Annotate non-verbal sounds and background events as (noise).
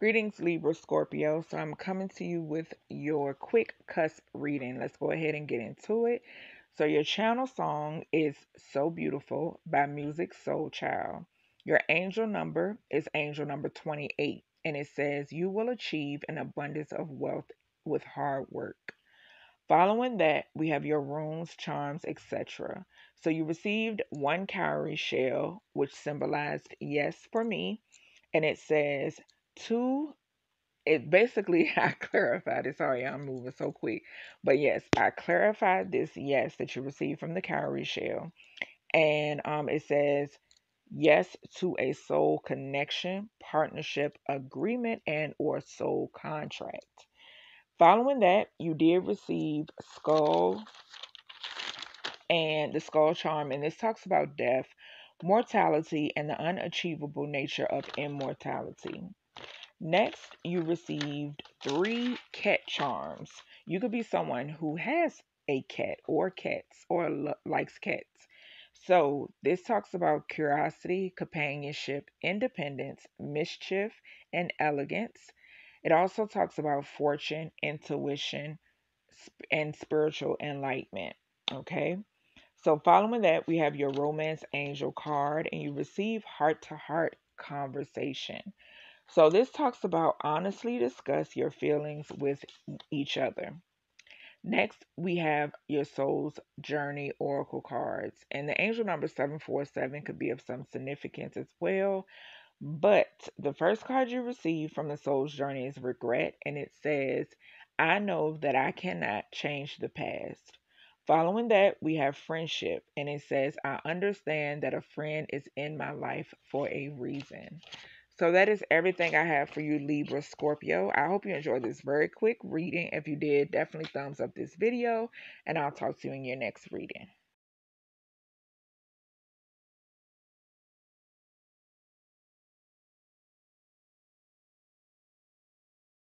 Greetings, Libra Scorpio. So I'm coming to you with your quick cusp reading. Let's go ahead and get into it. So your channel song is So Beautiful by Musiq Soulchild. Your angel number is angel number 28, and it says you will achieve an abundance of wealth with hard work. Following that, we have your runes, charms, etc. So you received one cowrie shell, which symbolized yes for me, and it says two it basically (laughs) I clarified it. Sorry, I'm moving so quick. But yes, I clarified this yes that you received from the cowrie shell. And um it says yes to a soul connection, partnership, agreement, and or soul contract. Following that, you did receive skull and the skull charm, and this talks about death, mortality, and the unachievable nature of immortality. Next, you received three cat charms. You could be someone who has a cat or cats or lo- likes cats. So, this talks about curiosity, companionship, independence, mischief, and elegance. It also talks about fortune, intuition, and spiritual enlightenment. Okay. So, following that, we have your romance angel card, and you receive heart to heart conversation. So this talks about honestly discuss your feelings with each other. Next, we have your soul's journey oracle cards. And the angel number 747 could be of some significance as well. But the first card you receive from the soul's journey is regret. And it says, I know that I cannot change the past. Following that, we have friendship. And it says, I understand that a friend is in my life for a reason. So that is everything I have for you, Libra Scorpio. I hope you enjoyed this very quick reading. If you did, definitely thumbs up this video, and I'll talk to you in your next reading.